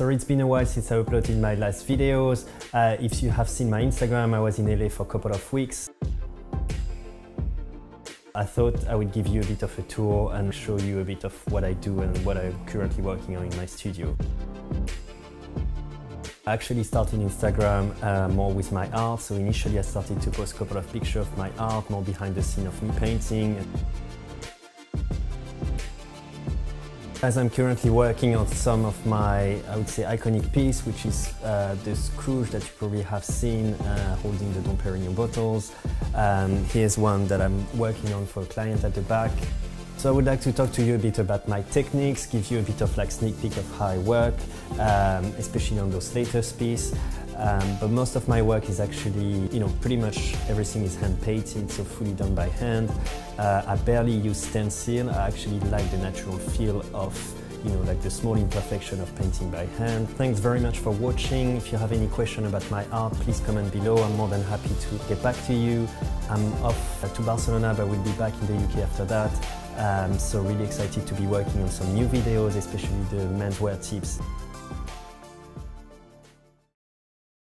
sorry it's been a while since I uploaded my last videos. Uh, if you have seen my Instagram, I was in LA for a couple of weeks. I thought I would give you a bit of a tour and show you a bit of what I do and what I'm currently working on in my studio. I actually started Instagram uh, more with my art, so initially I started to post a couple of pictures of my art, more behind the scene of me painting. As I'm currently working on some of my, I would say, iconic piece, which is uh, the Scrooge that you probably have seen uh, holding the Dom Perignon bottles. Um, here's one that I'm working on for a client at the back. So I would like to talk to you a bit about my techniques, give you a bit of like sneak peek of how I work, um, especially on those latest pieces. Um, but most of my work is actually, you know, pretty much everything is hand painted, so fully done by hand. Uh, I barely use stencil. I actually like the natural feel of, you know, like the small imperfection of painting by hand. Thanks very much for watching. If you have any question about my art, please comment below. I'm more than happy to get back to you. I'm off to Barcelona, but we'll be back in the UK after that. Um, so really excited to be working on some new videos, especially the menswear tips.